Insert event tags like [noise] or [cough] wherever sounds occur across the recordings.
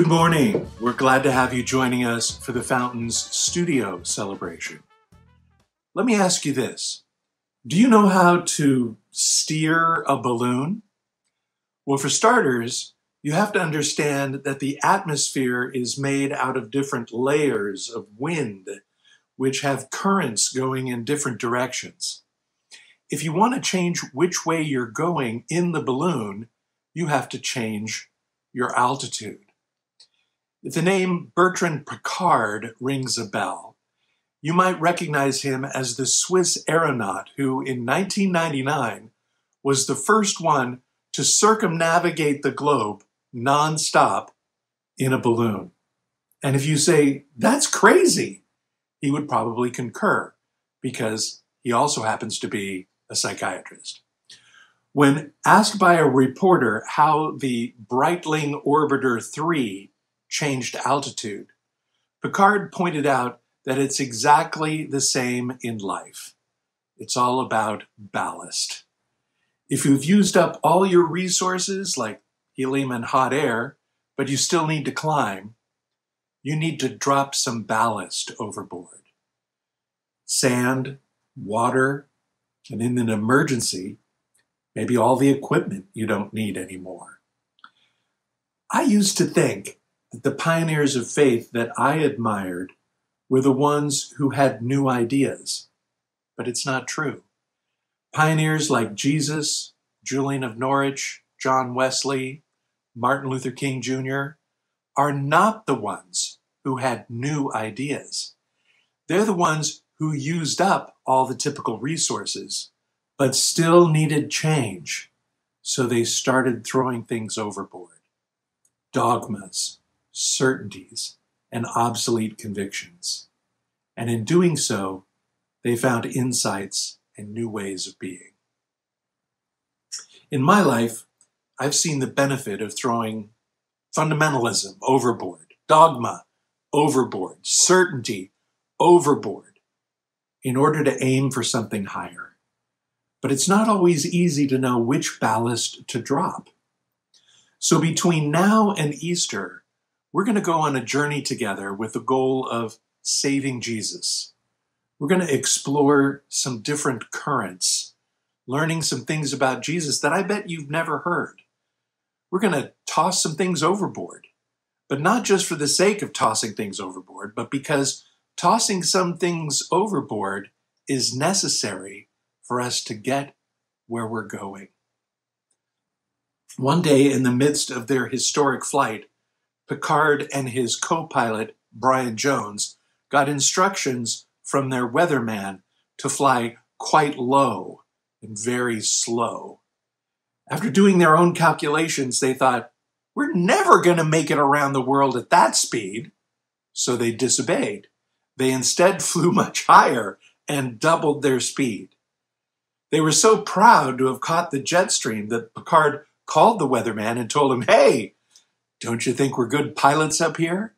Good morning. We're glad to have you joining us for the Fountains Studio celebration. Let me ask you this Do you know how to steer a balloon? Well, for starters, you have to understand that the atmosphere is made out of different layers of wind, which have currents going in different directions. If you want to change which way you're going in the balloon, you have to change your altitude. The name Bertrand Piccard rings a bell, you might recognize him as the Swiss aeronaut who, in 1999, was the first one to circumnavigate the globe nonstop in a balloon. And if you say, that's crazy, he would probably concur because he also happens to be a psychiatrist. When asked by a reporter how the Breitling Orbiter 3 changed altitude. Piccard pointed out that it's exactly the same in life. It's all about ballast. If you've used up all your resources, like helium and hot air, but you still need to climb, you need to drop some ballast overboard. Sand, water, and in an emergency, maybe all the equipment you don't need anymore. I used to think that the pioneers of faith that I admired were the ones who had new ideas. But it's not true. Pioneers like Jesus, Julian of Norwich, John Wesley, Martin Luther King Jr. are not the ones who had new ideas. They're the ones who used up all the typical resources, but still needed change. So they started throwing things overboard. Dogmas, certainties, and obsolete convictions. And in doing so, they found insights and new ways of being. In my life, I've seen the benefit of throwing fundamentalism overboard, dogma overboard, certainty overboard, in order to aim for something higher. But it's not always easy to know which ballast to drop. So between now and Easter, we're going to go on a journey together with the goal of saving Jesus. We're going to explore some different currents, learning some things about Jesus that I bet you've never heard. We're going to toss some things overboard, but not just for the sake of tossing things overboard, but because tossing some things overboard is necessary for us to get where we're going. One day, in the midst of their historic flight, Piccard and his co pilot, Brian Jones, got instructions from their weatherman to fly quite low and very slow. After doing their own calculations, they thought, we're never going to make it around the world at that speed. So they disobeyed. They instead [laughs] flew much higher and doubled their speed. They were so proud to have caught the jet stream that Piccard called the weatherman and told him, Hey, don't you think we're good pilots up here?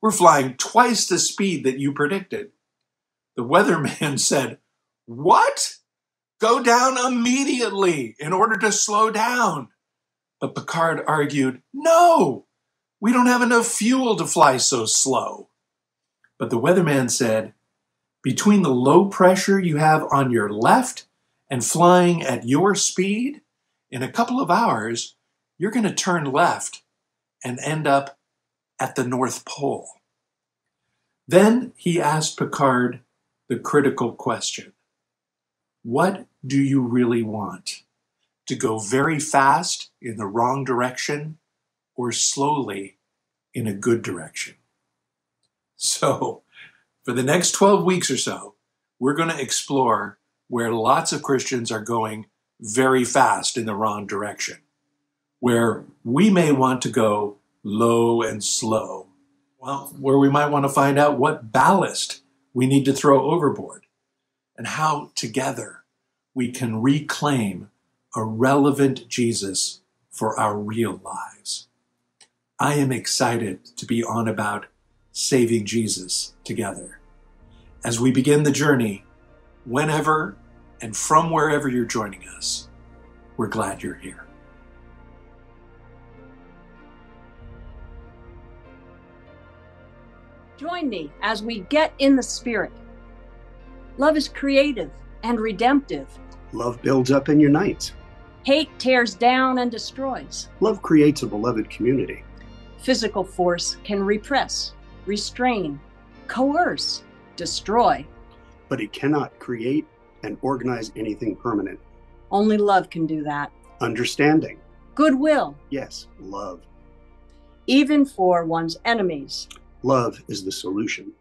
We're flying twice the speed that you predicted. The weatherman [laughs] said, What? Go down immediately in order to slow down. But Piccard argued, No, we don't have enough fuel to fly so slow. But the weatherman said, Between the low pressure you have on your left and flying at your speed, in a couple of hours, you're going to turn left and end up at the North Pole. Then he asked Piccard the critical question What do you really want? To go very fast in the wrong direction or slowly in a good direction? So, for the next 12 weeks or so, we're going to explore where lots of Christians are going very fast in the wrong direction where we may want to go low and slow. Well, where we might want to find out what ballast we need to throw overboard and how together we can reclaim a relevant Jesus for our real lives. I am excited to be on about saving Jesus together. As we begin the journey, whenever and from wherever you're joining us, we're glad you're here. Join me as we get in the spirit. Love is creative and redemptive. Love builds up and unites. Hate tears down and destroys. Love creates a beloved community. Physical force can repress, restrain, coerce, destroy. But it cannot create and organize anything permanent. Only love can do that. Understanding. Goodwill, Yes, love. even for one's enemies. Love is the solution.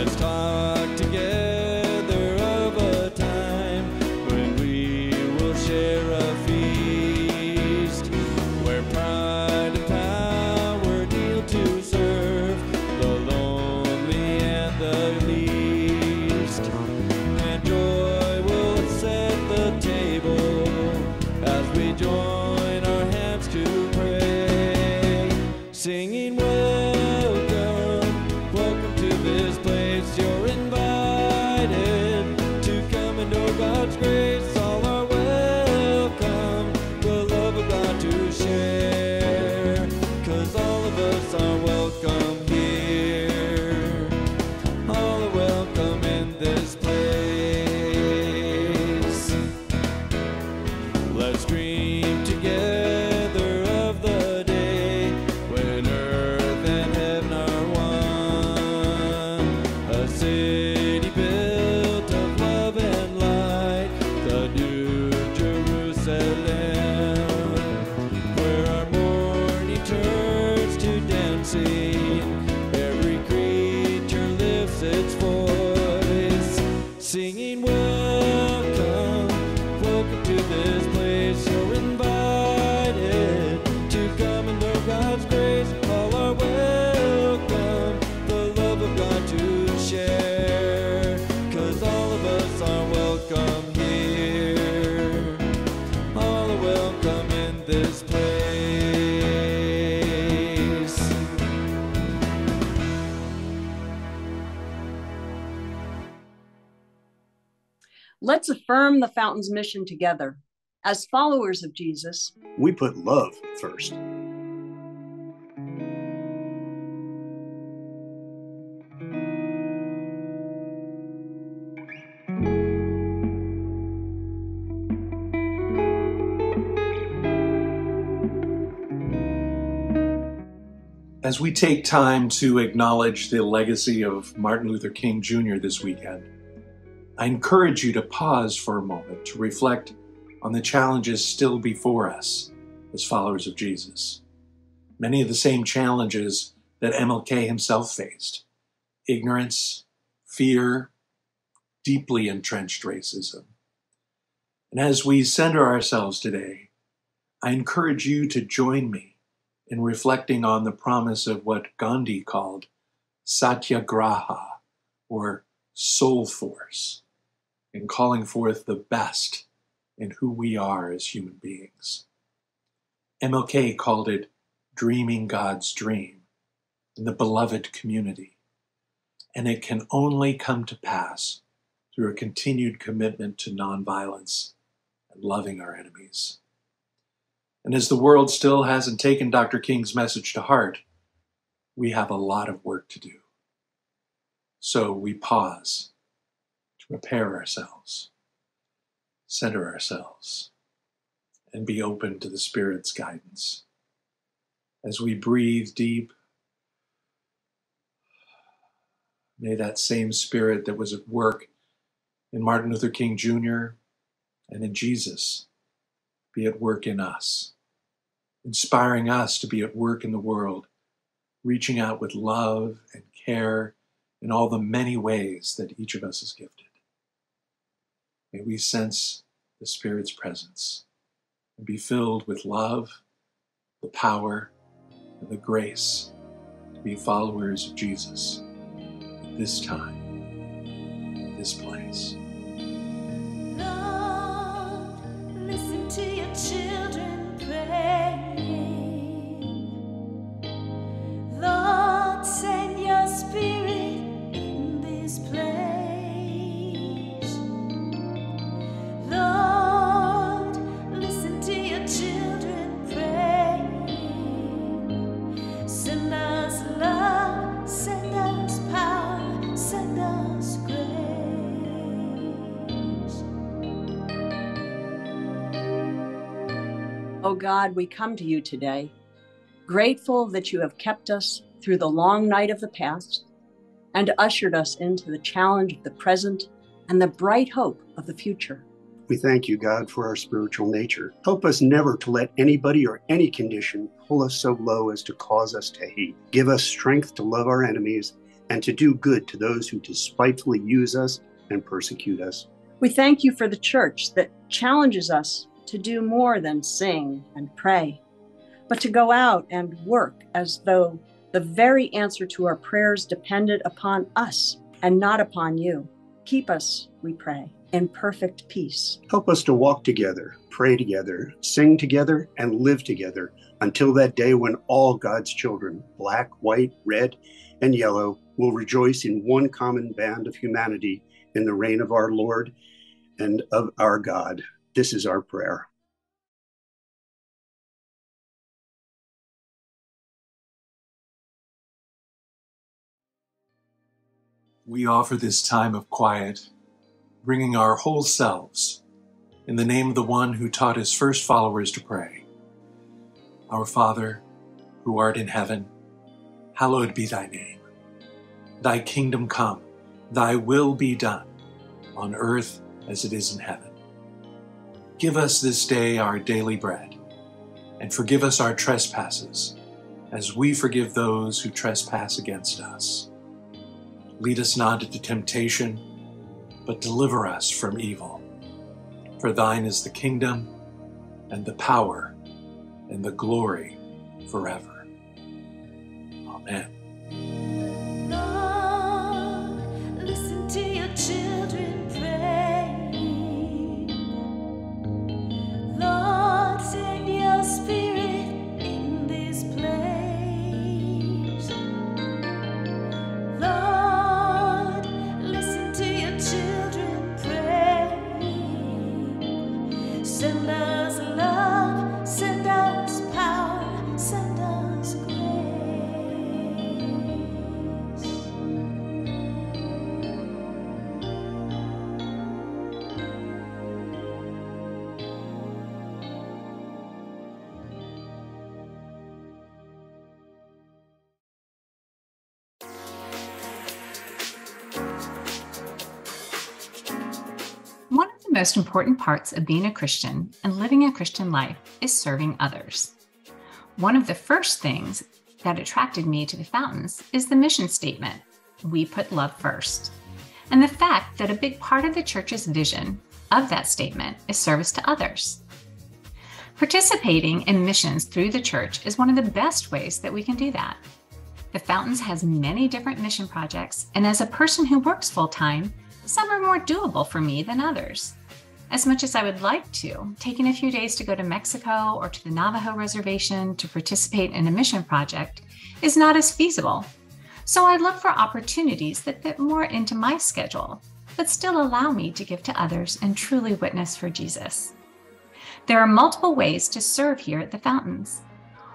Let's talk Let's affirm the fountain's mission together. As followers of Jesus, We put love first. As we take time to acknowledge the legacy of Martin Luther King Jr. this weekend, I encourage you to pause for a moment to reflect on the challenges still before us as followers of Jesus. Many of the same challenges that MLK himself faced ignorance, fear, deeply entrenched racism. And as we center ourselves today, I encourage you to join me in reflecting on the promise of what Gandhi called satyagraha, or soul force, in calling forth the best in who we are as human beings. MLK called it dreaming God's dream in the beloved community, and it can only come to pass through a continued commitment to nonviolence and loving our enemies. And as the world still hasn't taken Dr. King's message to heart, we have a lot of work to do. So we pause prepare ourselves, center ourselves, and be open to the Spirit's guidance. As we breathe deep May that same spirit that was at work in Martin Luther King Jr. and in Jesus be at work in us, inspiring us to be at work in the world, reaching out with love and care in all the many ways that each of us is gifted. May we sense the Spirit's presence and be filled with love, the power, and the grace to be followers of Jesus at this time, this place. God, we come to you today, grateful that you have kept us through the long night of the past and ushered us into the challenge of the present and the bright hope of the future. We thank you, God, for our spiritual nature. Help us never to let anybody or any condition pull us so low as to cause us to hate. Give us strength to love our enemies and to do good to those who despitefully use us and persecute us. We thank you for the church that challenges us to do more than sing and pray, but to go out and work as though the very answer to our prayers depended upon us and not upon you. Keep us, we pray, in perfect peace. Help us to walk together, pray together, sing together, and live together until that day when all God's children, black, white, red, and yellow, will rejoice in one common band of humanity in the reign of our Lord and of our God. This is our prayer. We offer this time of quiet, bringing our whole selves in the name of the one who taught his first followers to pray. Our Father, who art in heaven, hallowed be thy name. Thy kingdom come, thy will be done, on earth as it is in heaven. Give us this day our daily bread, and forgive us our trespasses, as we forgive those who trespass against us. Lead us not into temptation, but deliver us from evil. For thine is the kingdom, and the power, and the glory forever. Amen. Most important parts of being a Christian and living a Christian life is serving others. One of the first things that attracted me to the fountains is the mission statement We put love first. And the fact that a big part of the church's vision of that statement is service to others. Participating in missions through the church is one of the best ways that we can do that. The Fountains has many different mission projects, and as a person who works full time, some are more doable for me than others. As much as I would like to, taking a few days to go to Mexico or to the Navajo reservation to participate in a mission project is not as feasible. So I look for opportunities that fit more into my schedule, but still allow me to give to others and truly witness for Jesus. There are multiple ways to serve here at the Fountains.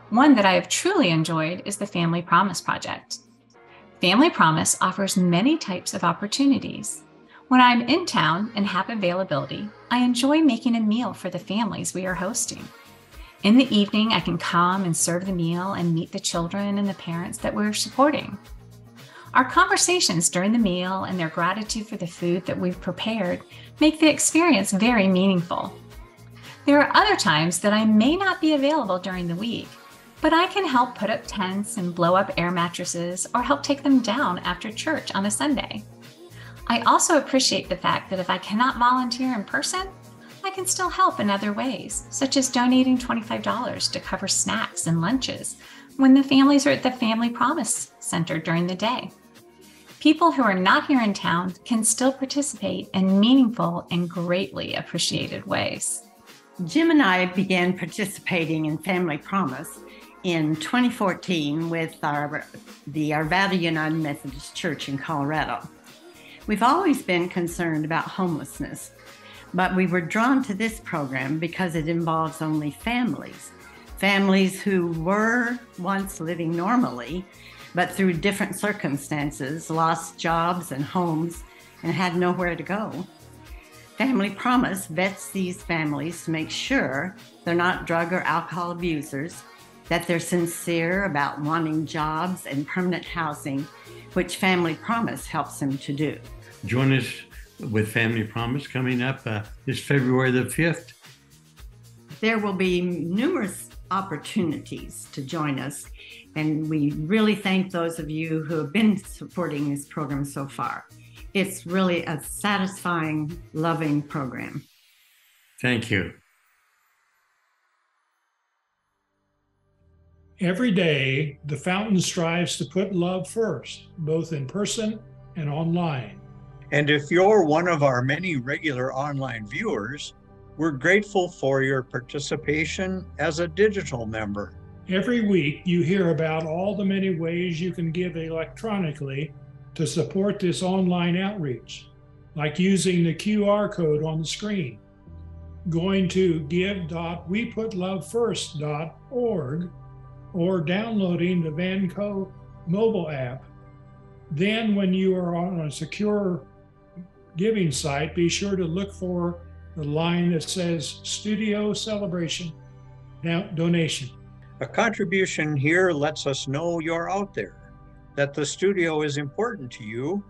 One that I have truly enjoyed is the Family Promise Project. Family Promise offers many types of opportunities. When I'm in town and have availability, I enjoy making a meal for the families we are hosting. In the evening, I can come and serve the meal and meet the children and the parents that we're supporting. Our conversations during the meal and their gratitude for the food that we've prepared make the experience very meaningful. There are other times that I may not be available during the week, but I can help put up tents and blow up air mattresses or help take them down after church on a Sunday. I also appreciate the fact that if I cannot volunteer in person, I can still help in other ways, such as donating $25 to cover snacks and lunches when the families are at the Family Promise Center during the day. People who are not here in town can still participate in meaningful and greatly appreciated ways. Jim and I began participating in Family Promise in 2014 with our, the Arvada United Methodist Church in Colorado. We've always been concerned about homelessness, but we were drawn to this program because it involves only families. Families who were once living normally, but through different circumstances lost jobs and homes and had nowhere to go. Family Promise vets these families to make sure they're not drug or alcohol abusers that they're sincere about wanting jobs and permanent housing, which Family Promise helps them to do. Join us with Family Promise coming up uh, this February the 5th. There will be numerous opportunities to join us, and we really thank those of you who have been supporting this program so far. It's really a satisfying, loving program. Thank you. Every day, the fountain strives to put love first, both in person and online. And if you're one of our many regular online viewers, we're grateful for your participation as a digital member. Every week, you hear about all the many ways you can give electronically to support this online outreach, like using the QR code on the screen, going to give.weputlovefirst.org or downloading the Vanco mobile app. Then, when you are on a secure giving site, be sure to look for the line that says Studio Celebration Donation. A contribution here lets us know you're out there, that the studio is important to you,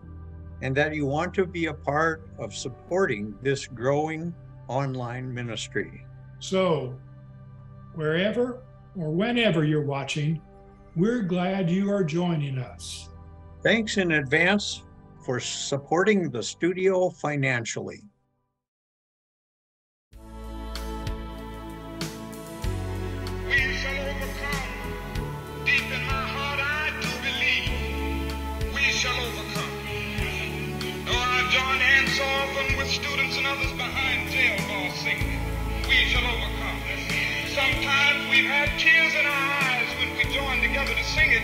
and that you want to be a part of supporting this growing online ministry. So, wherever or whenever you're watching, we're glad you are joining us. Thanks in advance for supporting the studio financially. We shall overcome. Deep in my heart, I do believe we shall overcome. Though I join hands so often with students and others behind jail bars singing, we shall overcome. Sometimes we've had tears in our eyes when we joined together to sing it,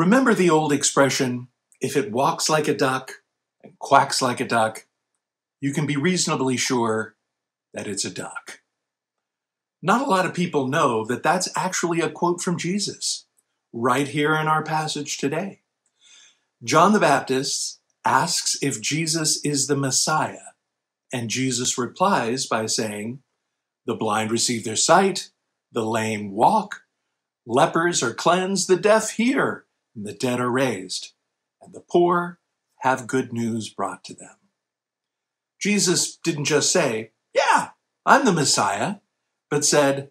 Remember the old expression, if it walks like a duck and quacks like a duck, you can be reasonably sure that it's a duck. Not a lot of people know that that's actually a quote from Jesus, right here in our passage today. John the Baptist asks if Jesus is the Messiah, and Jesus replies by saying, The blind receive their sight, the lame walk, lepers are cleansed, the deaf hear, and the dead are raised, and the poor have good news brought to them. Jesus didn't just say, Yeah, I'm the Messiah, but said,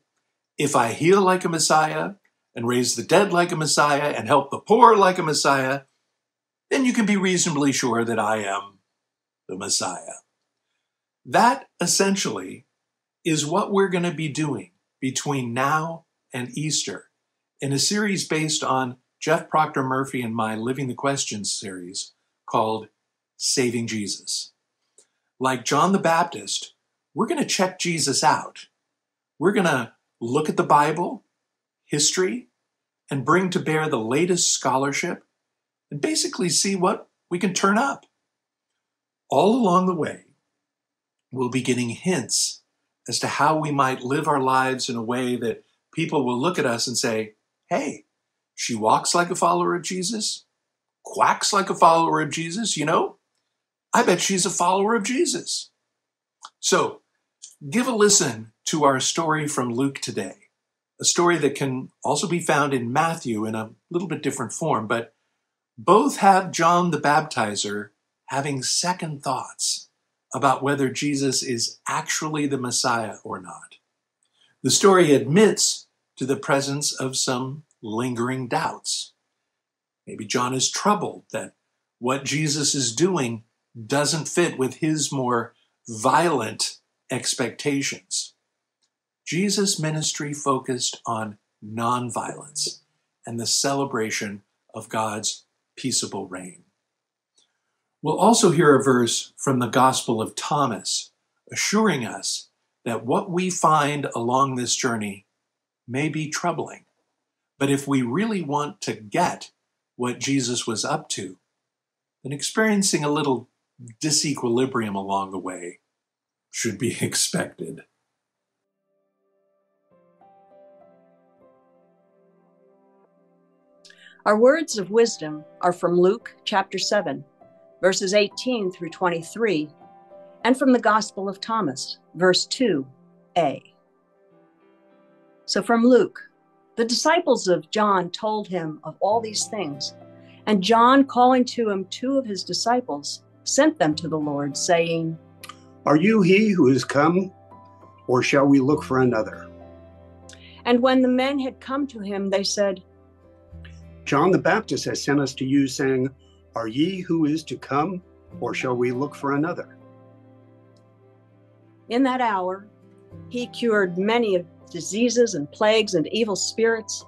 If I heal like a Messiah, and raise the dead like a Messiah, and help the poor like a Messiah, then you can be reasonably sure that I am the Messiah. That essentially is what we're going to be doing between now and Easter in a series based on Jeff Procter Murphy and my Living the Questions series called Saving Jesus. Like John the Baptist, we're going to check Jesus out. We're going to look at the Bible, history, and bring to bear the latest scholarship and basically see what we can turn up. All along the way, we'll be getting hints as to how we might live our lives in a way that people will look at us and say, hey, she walks like a follower of Jesus, quacks like a follower of Jesus, you know? I bet she's a follower of Jesus. So, give a listen to our story from Luke today, a story that can also be found in Matthew in a little bit different form, but both have John the Baptizer having second thoughts about whether Jesus is actually the Messiah or not. The story admits to the presence of some lingering doubts. Maybe John is troubled that what Jesus is doing doesn't fit with his more violent expectations. Jesus' ministry focused on nonviolence and the celebration of God's peaceable reign. We'll also hear a verse from the Gospel of Thomas assuring us that what we find along this journey may be troubling. But if we really want to get what Jesus was up to, then experiencing a little disequilibrium along the way should be [laughs] expected. Our words of wisdom are from Luke chapter 7, verses 18 through 23, and from the Gospel of Thomas, verse 2a. So from Luke, the disciples of John told him of all these things, and John, calling to him two of his disciples, sent them to the Lord, saying, Are you he who is come, or shall we look for another? And when the men had come to him, they said, John the Baptist has sent us to you, saying, Are ye who is to come, or shall we look for another? In that hour, he cured many of diseases and plagues and evil spirits.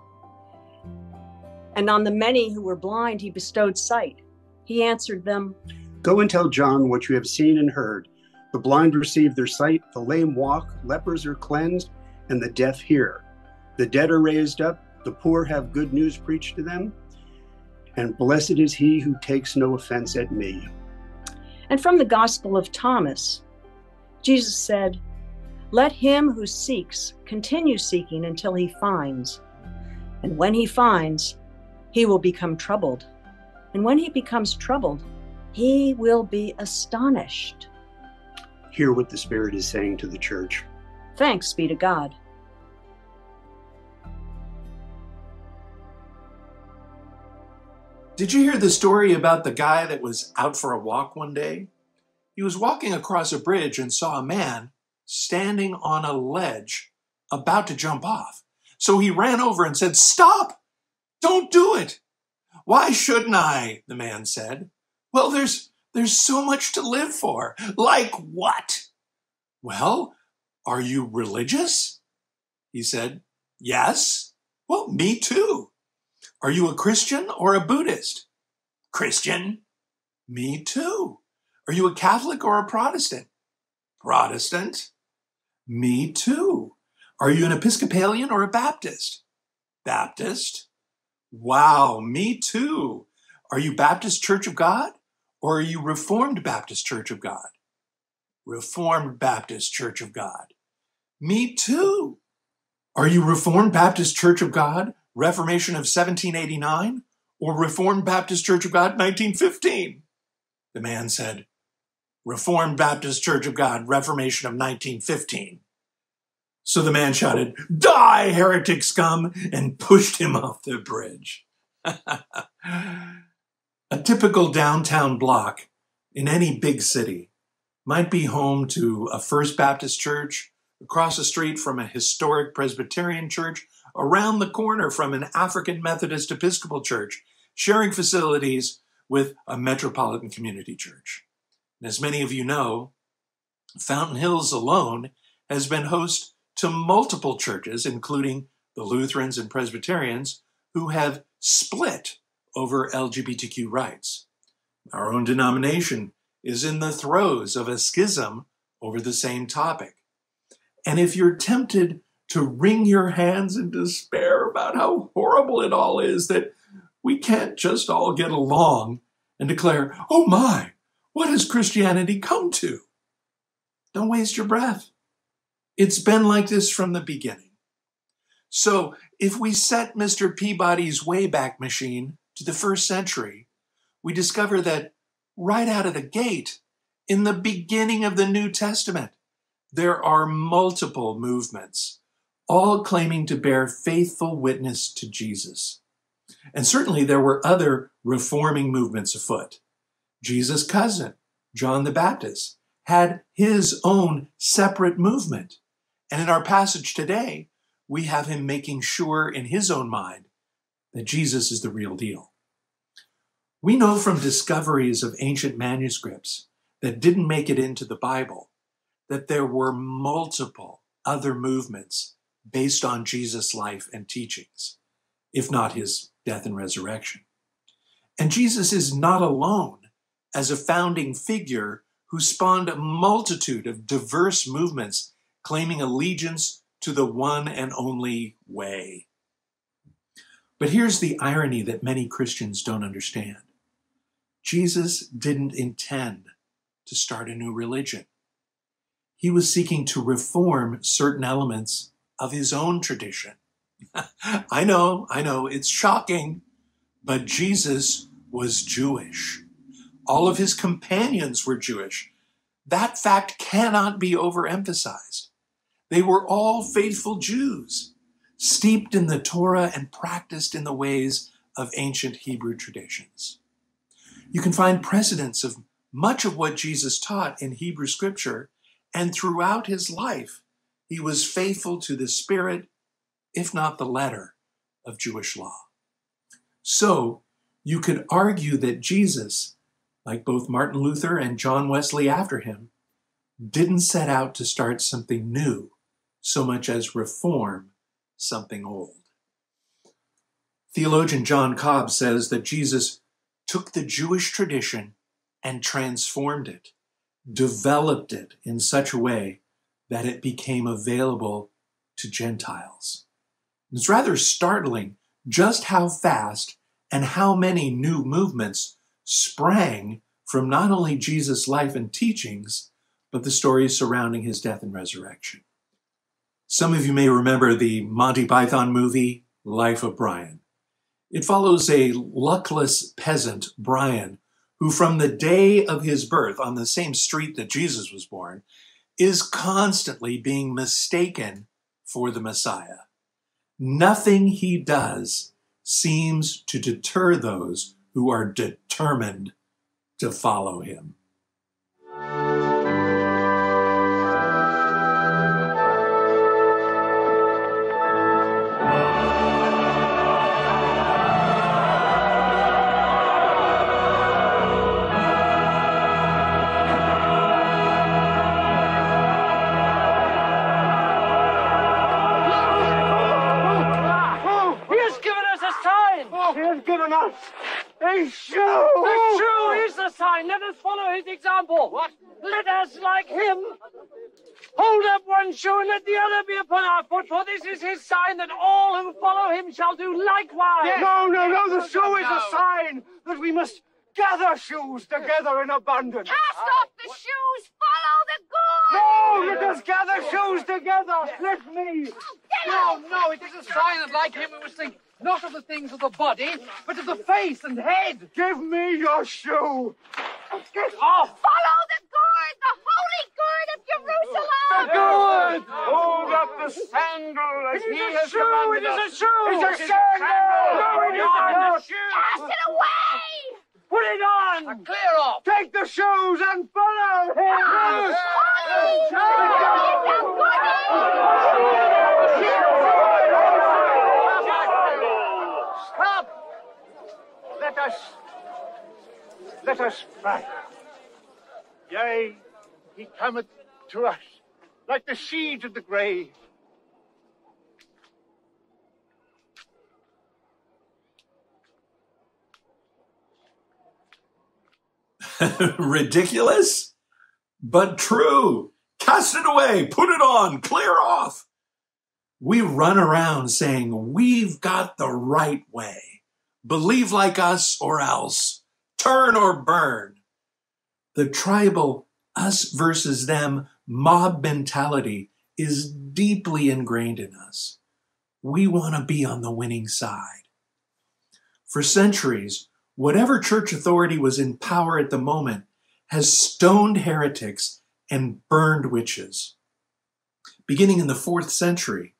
And on the many who were blind, he bestowed sight. He answered them, Go and tell John what you have seen and heard. The blind receive their sight, the lame walk, lepers are cleansed, and the deaf hear. The dead are raised up, the poor have good news preached to them. And blessed is he who takes no offense at me. And from the Gospel of Thomas, Jesus said, Let him who seeks continue seeking until he finds. And when he finds, he will become troubled. And when he becomes troubled, he will be astonished. Hear what the Spirit is saying to the church. Thanks be to God. Did you hear the story about the guy that was out for a walk one day? He was walking across a bridge and saw a man standing on a ledge about to jump off. So he ran over and said, Stop! Don't do it! Why shouldn't I? The man said. Well, there's there's so much to live for. Like what? Well, are you religious? He said, Yes. Well, me too. Are you a Christian or a Buddhist? Christian. Me too. Are you a Catholic or a Protestant? Protestant. Me too. Are you an Episcopalian or a Baptist? Baptist. Wow, me too. Are you Baptist Church of God or are you Reformed Baptist Church of God? Reformed Baptist Church of God. Me too. Are you Reformed Baptist Church of God, Reformation of 1789, or Reformed Baptist Church of God, 1915? The man said, Reformed Baptist Church of God, Reformation of 1915. So the man shouted, Die, heretic scum, and pushed him off the bridge. [laughs] A typical downtown block in any big city might be home to a First Baptist church, across the street from a historic Presbyterian church, around the corner from an African Methodist Episcopal church, sharing facilities with a metropolitan community church. And as many of you know, Fountain Hills alone has been host to multiple churches, including the Lutherans and Presbyterians, who have split over LGBTQ rights. Our own denomination is in the throes of a schism over the same topic. And if you're tempted to wring your hands in despair about how horrible it all is, that we can't just all get along and declare, oh my, what has Christianity come to? Don't waste your breath. It's been like this from the beginning. So if we set Mr. Peabody's Wayback Machine to the first century, we discover that right out of the gate, in the beginning of the New Testament, there are multiple movements, all claiming to bear faithful witness to Jesus. And certainly there were other reforming movements afoot. Jesus' cousin, John the Baptist, had his own separate movement. And in our passage today, we have him making sure in his own mind that Jesus is the real deal. We know from discoveries of ancient manuscripts that didn't make it into the Bible that there were multiple other movements based on Jesus' life and teachings, if not his death and resurrection. And Jesus is not alone as a founding figure who spawned a multitude of diverse movements claiming allegiance to the one and only way. But here's the irony that many Christians don't understand Jesus didn't intend to start a new religion. he was seeking to reform certain elements of his own tradition. [laughs] I know, I know, it's shocking, but Jesus was Jewish. All of his companions were Jewish. That fact cannot be overemphasized. They were all faithful Jews, steeped in the Torah and practiced in the ways of ancient Hebrew traditions. You can find precedents of much of what Jesus taught in Hebrew scripture, and throughout his life, he was faithful to the spirit, if not the letter, of Jewish law. So, you could argue that Jesus, like both Martin Luther and John Wesley after him, didn't set out to start something new so much as reform something old. Theologian John Cobb says that Jesus took the Jewish tradition and transformed it, developed it in such a way that it became available to Gentiles. It's rather startling just how fast and how many new movements sprang from not only Jesus' life and teachings, but the stories surrounding his death and resurrection. Some of you may remember the Monty Python movie, Life of Brian. It follows a luckless peasant, Brian, who from the day of his birth on the same street that Jesus was born, is constantly being mistaken for the Messiah. Nothing he does seems to deter those who are determined to follow him. He has given us a sign. He has given a shoe. The shoe oh! is the sign. Let us follow his example. What? Let us, like him, hold up one shoe and let the other be upon our foot, for this is his sign that all who follow him shall do likewise. No, no, no. The shoe is a sign that we must gather shoes together in abundance. Cast ah. off the shoes, follow the good. No, let us gather shoes together. Let me. No, no, it is a sign that, like him, we must think not of the things of the body, but of the face and head. Give me your shoe. Get off. Follow the gourd, the holy gourd of Jerusalem. Good. Hold up the sandal as It is he a has shoe, commanded it is a shoe. It's It a is a sandal. sandal. No, it is Put it not. on. Cast it away. Put it on. clear off. Take the shoes and follow him. Yes. Stop! Let us, let us pray. Yea, he cometh to us like the seeds of the grave. [laughs] Ridiculous, but true. Cast it away, put it on, clear off. We run around saying, We've got the right way. Believe like us or else. Turn or burn. The tribal us versus them mob mentality is deeply ingrained in us. We want to be on the winning side. For centuries, whatever church authority was in power at the moment has stoned heretics and burned witches. Beginning in the fourth century,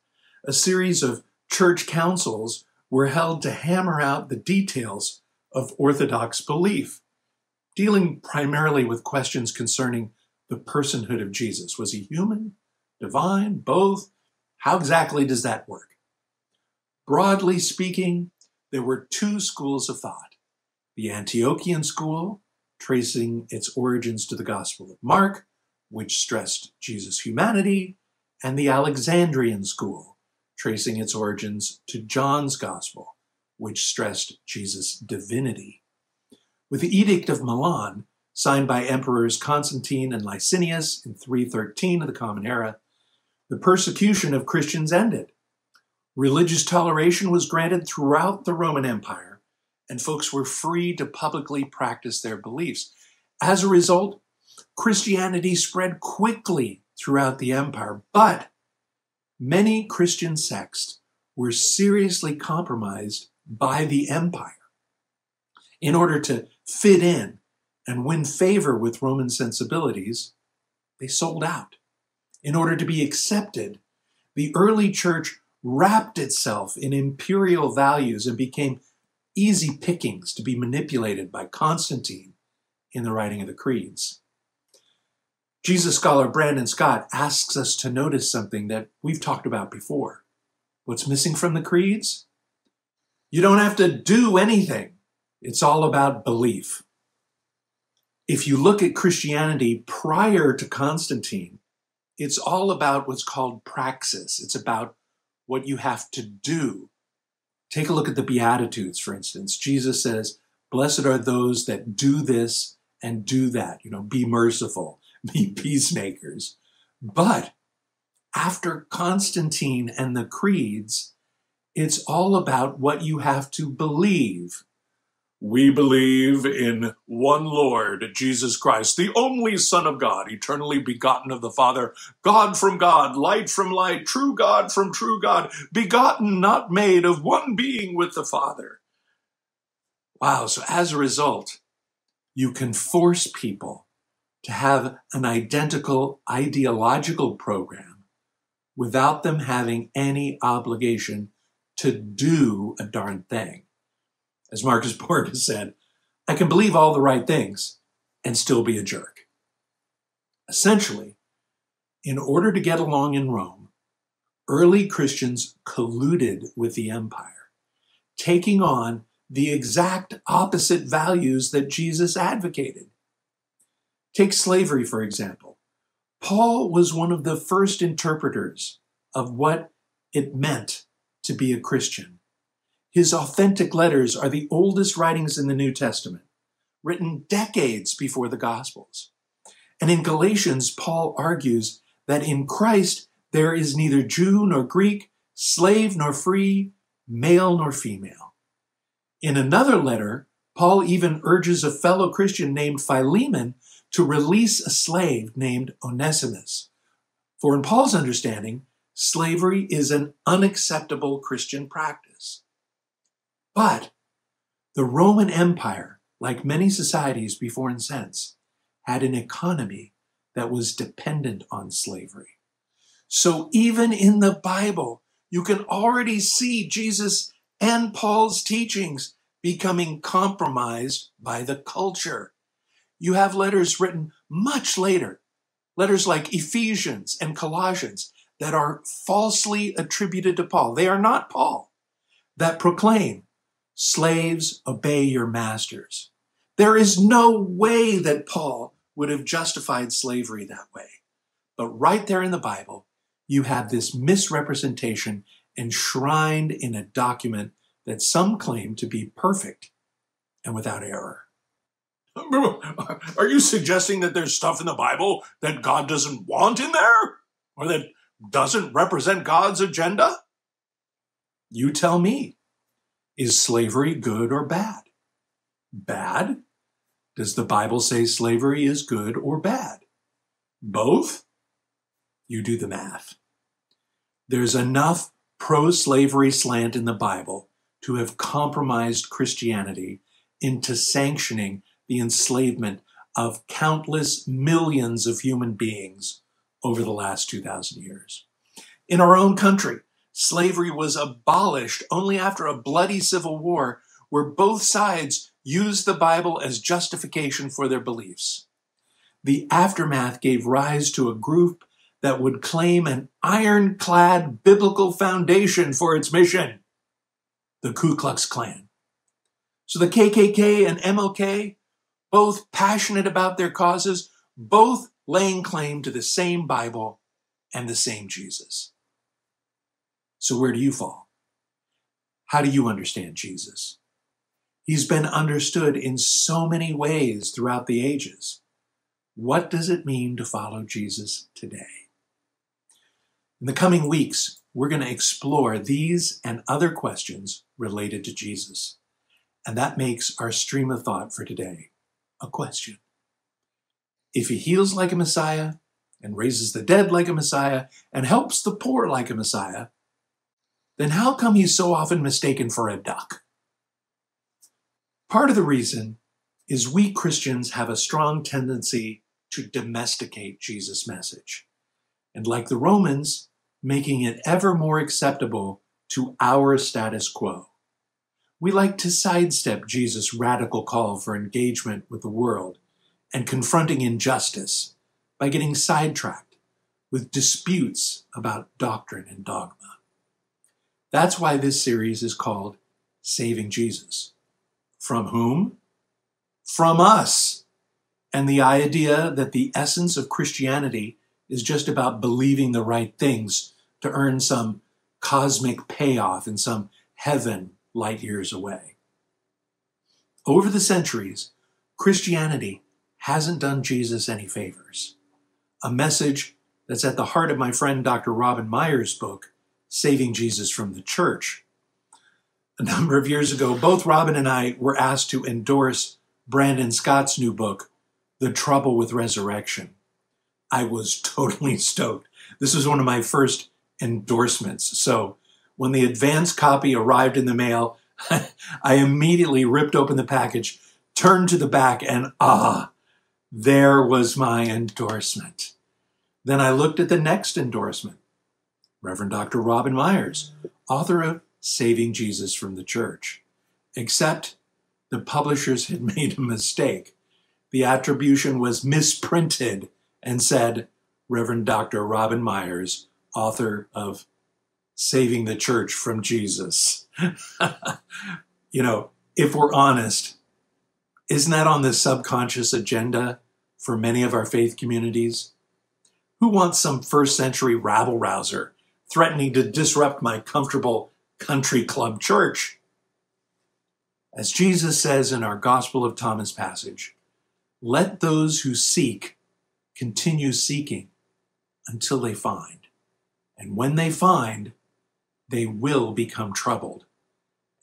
a series of church councils were held to hammer out the details of Orthodox belief, dealing primarily with questions concerning the personhood of Jesus. Was he human, divine, both? How exactly does that work? Broadly speaking, there were two schools of thought the Antiochian school, tracing its origins to the Gospel of Mark, which stressed Jesus' humanity, and the Alexandrian school, tracing its origins to John's Gospel, which stressed Jesus' divinity. With the Edict of Milan, signed by Emperors Constantine and Licinius in 313 of the Common Era, the persecution of Christians ended. Religious toleration was granted throughout the Roman Empire, and folks were free to publicly practice their beliefs. As a result, Christianity spread quickly throughout the empire. But many Christian sects were seriously compromised by the empire. In order to fit in and win favor with Roman sensibilities, they sold out. In order to be accepted, the early church wrapped itself in imperial values and became easy pickings to be manipulated by Constantine in the writing of the creeds. Jesus scholar Brandon Scott asks us to notice something that we've talked about before. What's missing from the creeds? You don't have to do anything. It's all about belief. If you look at Christianity prior to Constantine, it's all about what's called praxis. It's about what you have to do. Take a look at the Beatitudes, for instance. Jesus says, Blessed are those that do this and do that. You know, be merciful, be peacemakers. But after Constantine and the creeds, it's all about what you have to believe. We believe in one Lord, Jesus Christ, the only Son of God, eternally begotten of the Father, God from God, light from light, true God from true God, begotten, not made, of one being with the Father. Wow, so as a result, you can force people to have an identical ideological program without them having any obligation to do a darn thing. As Marcus [laughs] Borges said, I can believe all the right things and still be a jerk. Essentially, in order to get along in Rome, early Christians colluded with the empire, taking on the exact opposite values that Jesus advocated. Take slavery, for example. Paul was one of the first interpreters of what it meant to be a Christian. His authentic letters are the oldest writings in the New Testament, written decades before the Gospels. And in Galatians, Paul argues that in Christ there is neither Jew nor Greek, slave nor free, male nor female. In another letter, Paul even urges a fellow Christian named Philemon to release a slave named Onesimus. For in Paul's understanding, slavery is an unacceptable Christian practice. But the Roman Empire, like many societies before and since, had an economy that was dependent on slavery. So even in the Bible, you can already see Jesus and Paul's teachings becoming compromised by the culture. You have letters written much later, letters like Ephesians and Colossians, that are falsely attributed to Paul. They are not Paul, that proclaim Slaves, obey your masters. There is no way that Paul would have justified slavery that way. But right there in the Bible, you have this misrepresentation enshrined in a document that some claim to be perfect and without error. Are you suggesting that there's stuff in the Bible that God doesn't want in there? Or that doesn't represent God's agenda? You tell me. Is slavery good or bad? Bad? Does the Bible say slavery is good or bad? Both? You do the math. There's enough pro slavery slant in the Bible to have compromised Christianity into sanctioning the enslavement of countless millions of human beings over the last 2,000 years. In our own country, slavery was abolished only after a bloody civil war where both sides used the Bible as justification for their beliefs. The aftermath gave rise to a group that would claim an ironclad biblical foundation for its mission the Ku Klux Klan. So the KKK and MLK, both passionate about their causes, both laying claim to the same Bible and the same Jesus. So, where do you fall? How do you understand Jesus? He's been understood in so many ways throughout the ages. What does it mean to follow Jesus today? In the coming weeks, we're going to explore these and other questions related to Jesus. And that makes our stream of thought for today a question. If he heals like a Messiah, and raises the dead like a Messiah and helps the poor like a Messiah, then how come he's so often mistaken for a duck? Part of the reason is we Christians have a strong tendency to domesticate Jesus' message. And like the Romans, making it ever more acceptable to our status quo. We like to sidestep Jesus' radical call for engagement with the world and confronting injustice by getting sidetracked with disputes about doctrine and dogma. That's why this series is called Saving Jesus. From whom? From us. And the idea that the essence of Christianity is just about believing the right things to earn some cosmic payoff in some heaven light years away. Over the centuries, Christianity hasn't done Jesus any favors. A message that's at the heart of my friend Dr. Robin Meyers' book, Saving Jesus from the Church. A number of years ago, both Robin and I were asked to endorse Brandon Scott's new book, The Trouble with Resurrection. I was [laughs] totally stoked. This was one of my first endorsements. So when the advance copy arrived in the mail, [laughs] I immediately ripped open the package, turned to the back, and ah, there was my endorsement. Then I looked at the next endorsement Reverend Dr. Robin Meyers, author of Saving Jesus from the Church. Except the publishers had [laughs] made a mistake. The attribution was misprinted and said, Reverend Dr. Robin Meyers, author of Saving the Church from Jesus. [laughs] you know, if we're honest, isn't that on the subconscious agenda for many of our faith communities? Who wants some first century rabble rouser threatening to disrupt my comfortable country club church? As Jesus says in our Gospel of Thomas passage, let those who seek continue seeking until they find. And when they find, they will become troubled.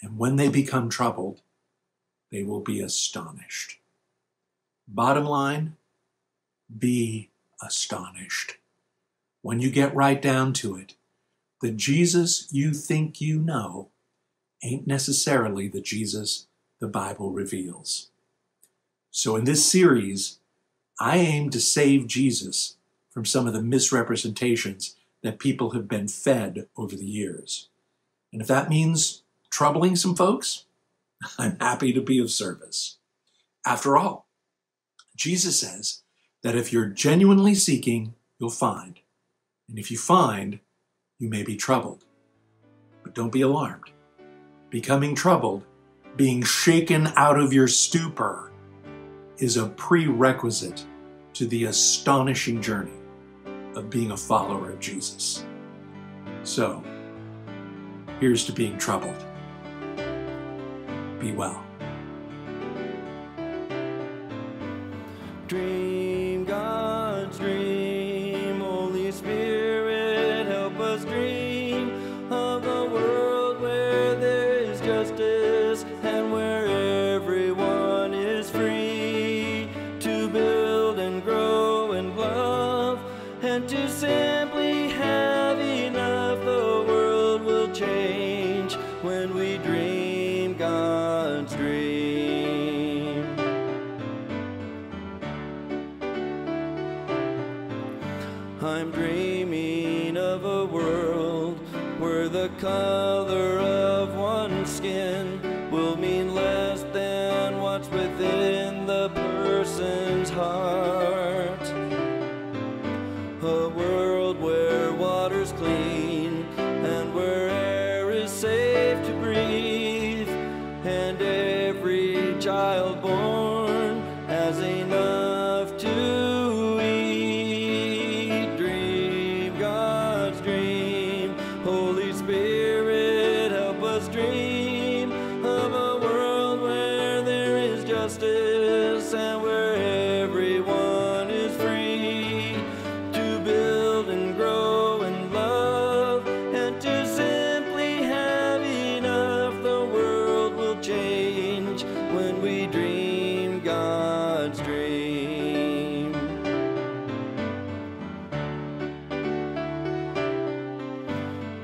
And when they become troubled, they will be astonished. Bottom line, be astonished. When you get right down to it, the Jesus you think you know ain't necessarily the Jesus the Bible reveals. So in this series, I aim to save Jesus from some of the misrepresentations that people have been fed over the years. And if that means troubling some folks, [laughs] I'm happy to be of service. After all, Jesus says that if you're genuinely seeking, you'll find. And if you find, you may be troubled. But don't be alarmed. Becoming troubled, being shaken out of your stupor, is a prerequisite to the astonishing journey of being a follower of Jesus. So, here's to being troubled. Be well. Dream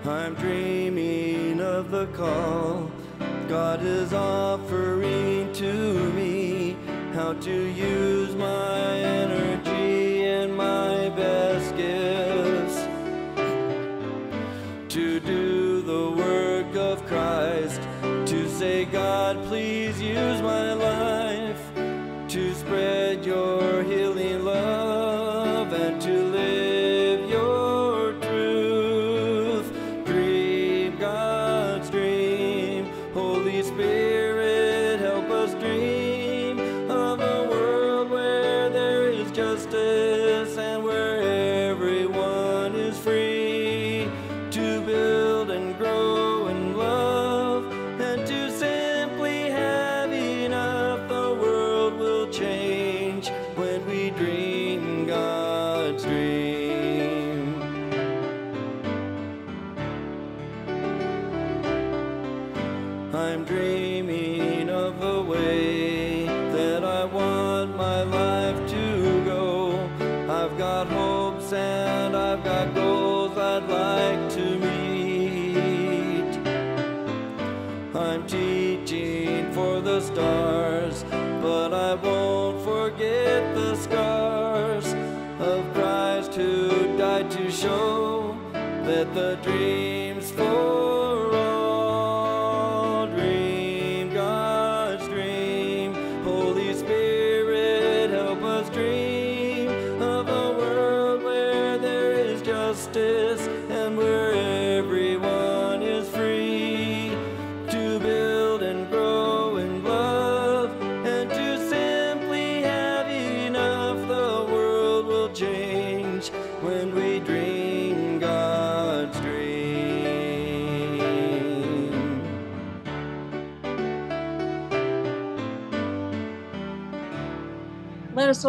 I'm dreaming of the call God is offering to me. How to use my energy and my best gifts to do the work of Christ. To say, God, please use my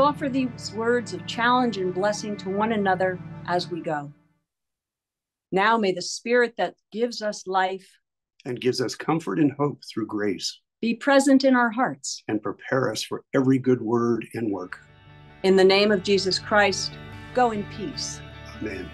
offer these words of challenge and blessing to one another as we go. Now may the Spirit that gives us life and gives us comfort and hope through grace be present in our hearts. and prepare us for every good word and work. In the name of Jesus Christ, go in peace. Amen.